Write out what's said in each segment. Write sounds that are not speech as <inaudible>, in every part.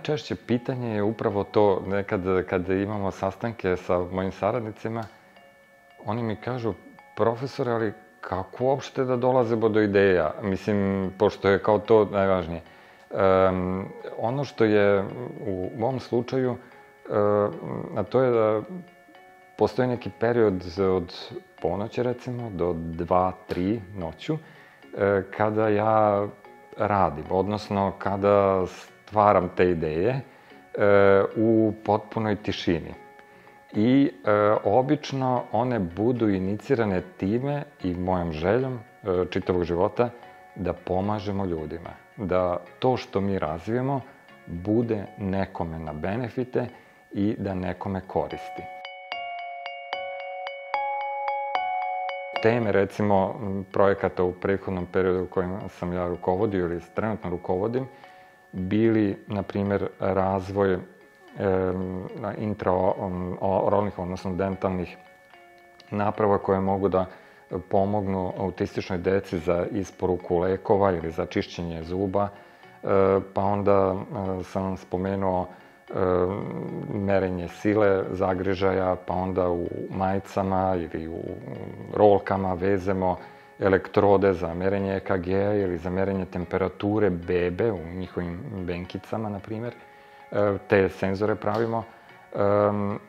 Najčešće pitanje je upravo to, nekad kad imamo sastanke sa mojim saradnicima, oni mi kažu, profesore, ali kako uopšte da dolazimo do ideja? Mislim, pošto je kao to najvažnije. Um, ono što je u mom slučaju, uh, a to je da postoji neki period od ponoće recimo do 2, 3 noću, uh, kada ja radim, odnosno kada stvaram te ideje uh, u potpunoj tišini. I e, obično one budu inicirane time i mojom željom e, čitavog života da pomažemo ljudima. Da to što mi razvijemo bude nekome na benefite i da nekome koristi. Teme, recimo, projekata u prethodnom periodu u kojima sam ja rukovodio ili trenutno rukovodim, bili, na primer, razvoj intraoralnih, odnosno dentalnih naprava koje mogu da pomognu autističnoj deci za isporuku lekova ili za čišćenje zuba. E, pa onda e, sam spomenuo e, merenje sile zagrižaja, pa onda u majicama ili u rolkama vezemo elektrode za merenje EKG-a ili za merenje temperature bebe u njihovim benkicama, na primjer te senzore pravimo.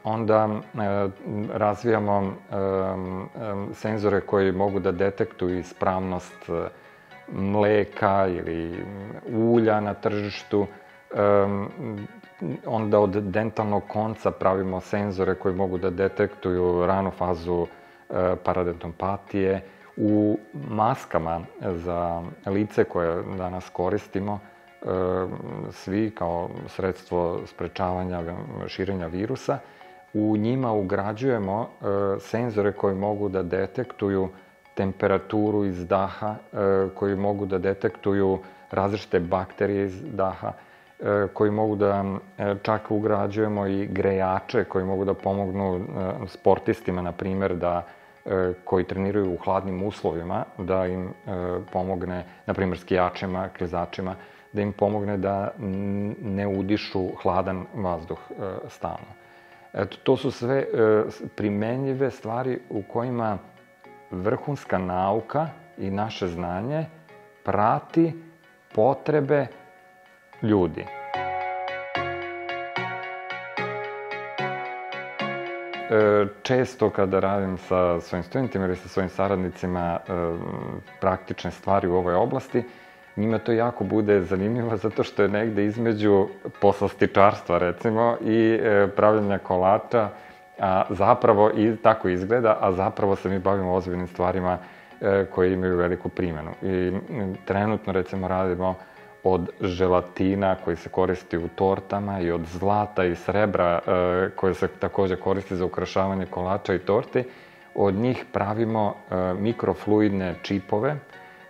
Onda razvijamo senzore koji mogu da detektuju ispravnost e, mleka ili ulja na tržištu. Onda od dentalnog konca pravimo senzore koji mogu da detektuju ranu fazu e, paradontompatije. U maskama za lice koje danas koristimo, svi kao sredstvo sprečavanja širenja virusa, u njima ugrađujemo e, senzore koji mogu da detektuju temperaturu iz daha, e, koji mogu da detektuju različite bakterije iz daha, e, koji mogu da čak ugrađujemo i grejače koji mogu da pomognu sportistima, na primer, da koji treniraju u hladnim uslovima, da im pomogne, na primer, skijačima, klizačima, da im pomogne da ne udišu hladan vazduh e, stalno. Eto, to su sve e, primenjive stvari u kojima vrhunska nauka i naše znanje prati potrebe ljudi. Često kada radim sa svojim studentima ili sa svojim saradnicima praktične stvari u ovoj oblasti, njima to jako bude zanimljivo <laughs> zato što je negde između poslastičarstva recimo i e, pravljanja kolača, a zapravo i tako izgleda, a zapravo se mi bavimo ozbiljnim stvarima e, koje imaju veliku primjenu. I trenutno recimo radimo od želatina koji se koristi u tortama i od zlata i srebra e, koje se takođe koristi za ukrašavanje kolača i torti. Od njih pravimo e, mikrofluidne čipove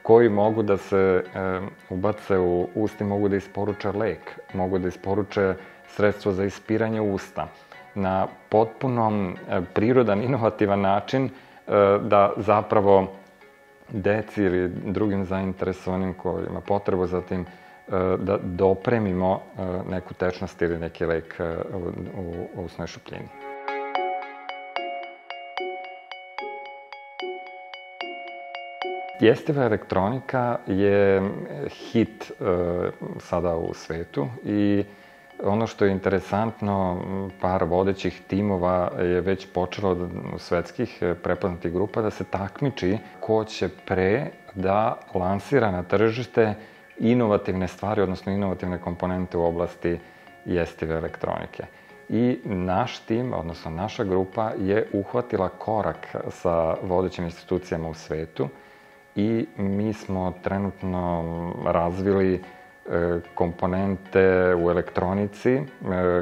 koji mogu da se e, ubace u usta i mogu da isporuče lek, mogu da isporuče sredstvo za ispiranje usta na potpuno e, prirodan, inovativan način e, da zapravo deci ili drugim zainteresovanim koji ima potrebu za tim da dopremimo e, neku tečnost ili neki lek e, u, u usnoj šupljini. Jestiva elektronika je hit sada u svetu i ono što je interesantno, par vodećih timova je već počelo od svetskih prepoznatih grupa da se takmiči ko će pre da lansira na tržište inovativne stvari, odnosno inovativne komponente u oblasti jestive elektronike. I naš tim, odnosno naša grupa, je uhvatila korak sa vodećim institucijama u svetu i mi smo trenutno razvili e, komponente u elektronici, e,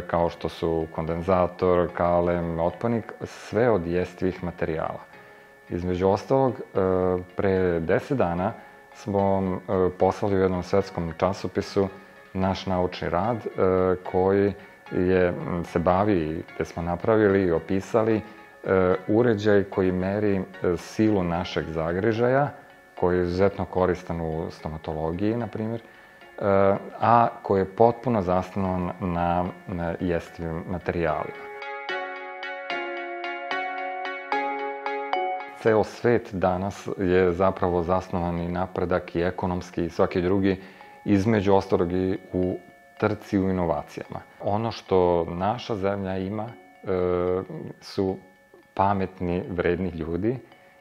kao što su kondenzator, kalem, otpornik, sve od jestivih materijala. Između ostalog, e, pre 10 dana smo poslali u jednom svetskom časopisu naš naučni rad koji je, se bavi, gde smo napravili i opisali uređaj koji meri silu našeg zagrižaja, koji je izuzetno koristan u stomatologiji, na primjer, a koji je potpuno zasnovan na, na jestivim materijalima. Ceo svet danas je zapravo zasnovan i napredak i ekonomski i svaki drugi, između ostalog i u trci u inovacijama. Ono što naša zemlja ima e, su pametni, vredni ljudi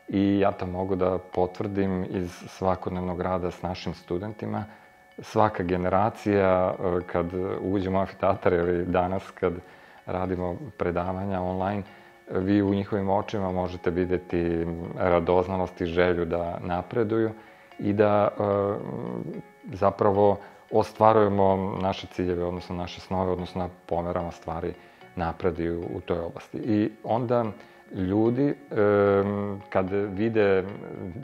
i ja to mogu da potvrdim iz svakodnevnog rada s našim studentima. Svaka generacija, e, kad uđemo u amfiteatar ili danas kad radimo predavanja online, vi u njihovim očima možete videti radoznalost i želju da napreduju i da e, zapravo ostvarujemo naše ciljeve, odnosno naše snove, odnosno da pomeramo stvari napreduju u toj oblasti. I onda ljudi, kad vide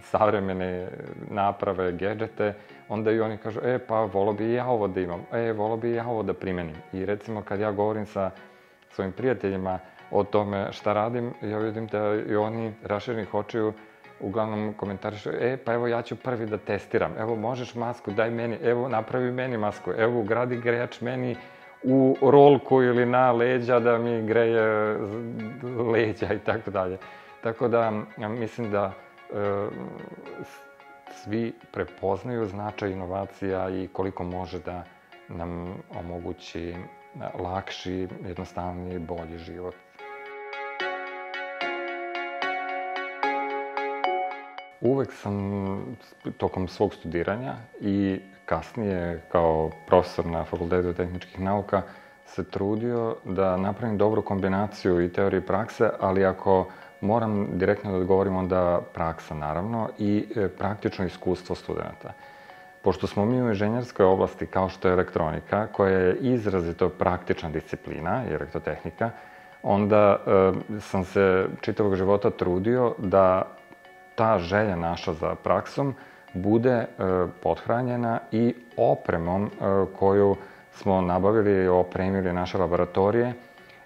savremene naprave, gedžete, onda i oni kažu, e, pa volo bi ja ovo da imam, e, volo bi ja ovo da primenim. I recimo, kad ja govorim sa svojim prijateljima o tome šta radim, ja vidim da i oni raširnih očiju uglavnom komentarišu, e, pa evo ja ću prvi da testiram, evo možeš masku, daj meni, evo napravi meni masku, evo ugradi grejač meni u rolku ili na leđa da mi greje leđa i tako dalje. Tako da mislim da e, svi prepoznaju značaj inovacija i koliko može da nam omogući lakši, jednostavniji, bolji život. Uvek sam tokom svog studiranja i kasnije kao profesor na Fakultetu tehničkih nauka se trudio da napravim dobru kombinaciju i teorije i prakse, ali ako moram direktno da odgovorim, onda praksa naravno i e, praktično iskustvo studenta. Pošto smo mi u inženjerskoj oblasti kao što je elektronika, koja je izrazito praktična disciplina i elektrotehnika, onda e, sam se čitavog života trudio da ta želja naša za praksom bude e, pothranjena i opremom e, koju smo nabavili i opremili naše laboratorije,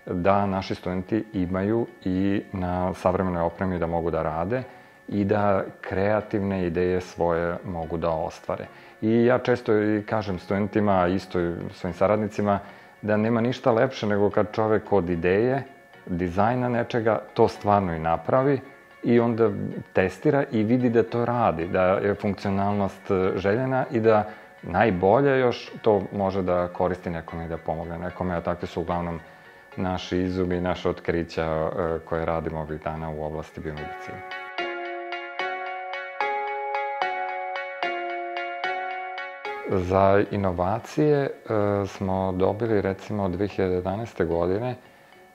da naši studenti imaju i na savremenoj opremi da mogu da rade i da kreativne ideje svoje mogu da ostvare. I ja često i kažem studentima, isto i svojim saradnicima, da nema ništa lepše nego kad čovek od ideje, dizajna nečega, to stvarno i napravi, i onda testira i vidi da to radi, da je funkcionalnost e, željena i da najbolje još to može da koristi nekome i da pomogne nekome, a takve su uglavnom naši izumi naše otkrića e, koje radimo ovih dana u oblasti biomedicine. Za inovacije e, smo dobili recimo 2011. godine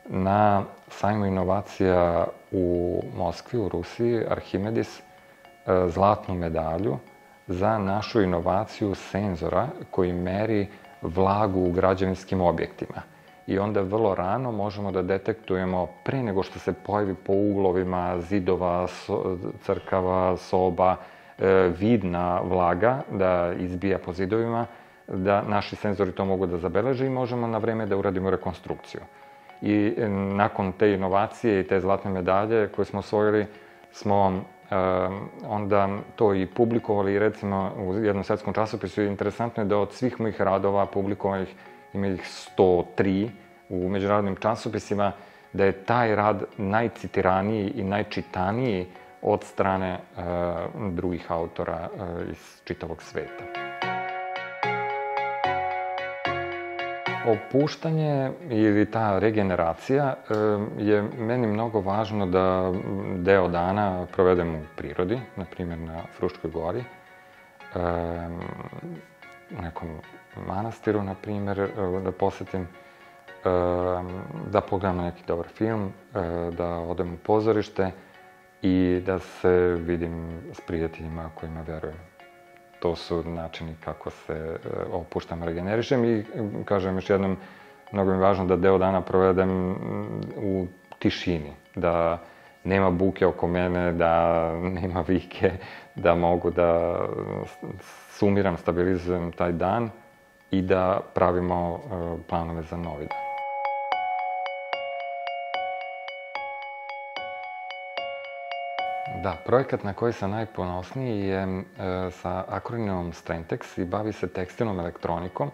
na sajmu inovacija u Moskvi, u Rusiji, Arhimedis, e, zlatnu medalju za našu inovaciju senzora koji meri vlagu u građevinskim objektima. I onda vrlo rano možemo da detektujemo pre nego što se pojavi po uglovima zidova, so, crkava, soba, e, vidna vlaga da izbija po zidovima, da naši senzori to mogu da zabeleže i možemo na vreme da uradimo rekonstrukciju i e, nakon te inovacije i te zlatne medalje koje smo osvojili, smo e, onda to i publikovali recimo u jednom svetskom časopisu. Interesantno je da od svih mojih radova publikovanih ima ih 103 u međunarodnim časopisima, da je taj rad najcitiraniji i najčitaniji od strane e, drugih autora iz čitavog sveta. Opuštanje ili ta regeneracija je meni mnogo važno da deo dana provedem u prirodi, na primjer na Fruškoj gori, nekom manastiru, na primjer, da posetim, da pogledam neki dobar film, da odem u pozorište i da se vidim s prijateljima kojima verujem to su načini kako se e, opuštam, regenerišem i kažem još jednom, mnogo mi je važno da deo dana provedem u tišini, da nema buke oko mene, da nema vike, da mogu da sumiram, stabilizujem taj dan i da pravimo e, planove za novi dan. Da, projekat na koji sam najponosniji je e, sa akronimom Strentex i bavi se tekstilnom elektronikom.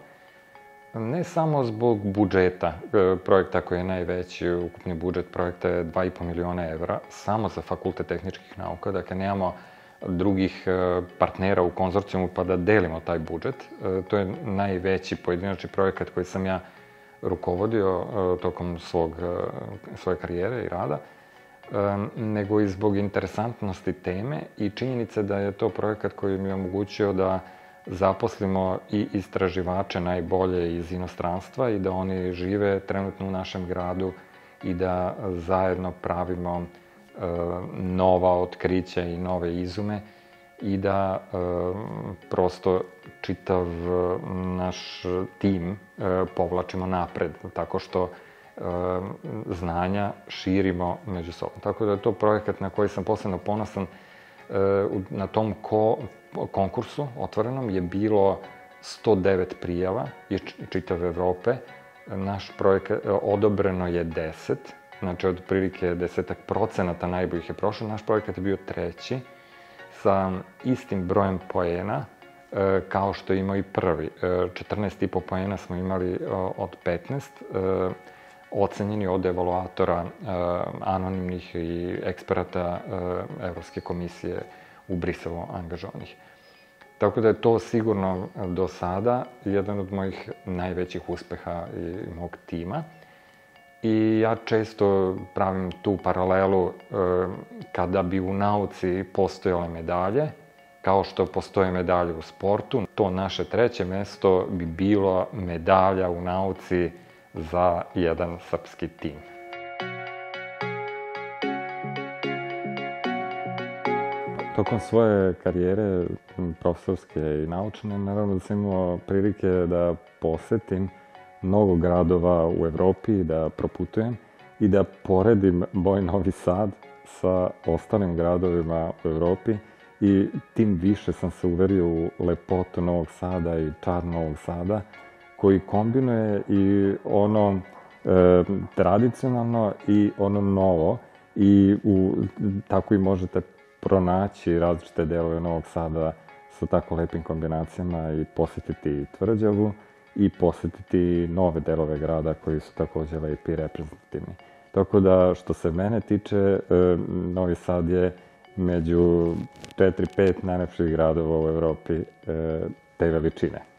Ne samo zbog budžeta e, projekta koji je najveći, ukupni budžet projekta je 2,5 miliona evra, samo za Fakultet tehničkih nauka, dakle nemamo drugih e, partnera u konzorcijumu pa da delimo taj budžet. E, to je najveći pojedinačni projekat koji sam ja rukovodio e, tokom svog, svoje karijere i rada, nego i zbog interesantnosti teme i činjenice da je to projekat koji mi je omogućio da zaposlimo i istraživače najbolje iz inostranstva i da oni žive trenutno u našem gradu i da zajedno pravimo nova otkrića i nove izume i da e, prosto čitav naš tim e, povlačimo napred, tako što znanja širimo među sobom. Tako da je to projekat na koji sam posebno ponosan. Na tom ko, konkursu otvorenom je bilo 109 prijava iz čitave Evrope. Naš projekat odobreno je 10 znači od prilike desetak procenata najboljih je prošlo. Naš projekat je bio treći sa istim brojem poena e, kao što je imao i prvi. 14,5 e, poena smo imali od 15 e, ocenjeni od evaluatora anonimnih i eksperata Evropske komisije u Briselu angažovanih. Tako da je to sigurno do sada jedan od mojih najvećih uspeha i mog tima. I ja često pravim tu paralelu e, kada bi u nauci postojale medalje, kao što postoje medalje u sportu, to naše treće mesto bi bilo medalja u nauci za jedan srpski tim. Tokom svoje karijere profesorske i naučne, naravno da sam imao prilike da posetim mnogo gradova u Evropi da proputujem i da poredim Boj Novi Sad sa ostalim gradovima u Evropi i tim više sam se uverio u lepotu Novog Sada i čar Novog Sada koji kombinuje i ono e, tradicionalno i ono novo i u, tako i možete pronaći različite delove Novog Sada sa tako lepim kombinacijama i posetiti tvrđavu i posetiti nove delove grada koji su takođe lepi i reprezentativni. Tako da, što se mene tiče, e, Novi Sad je među 4-5 najlepših gradova u Evropi e, te veličine.